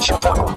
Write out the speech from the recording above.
Chicago.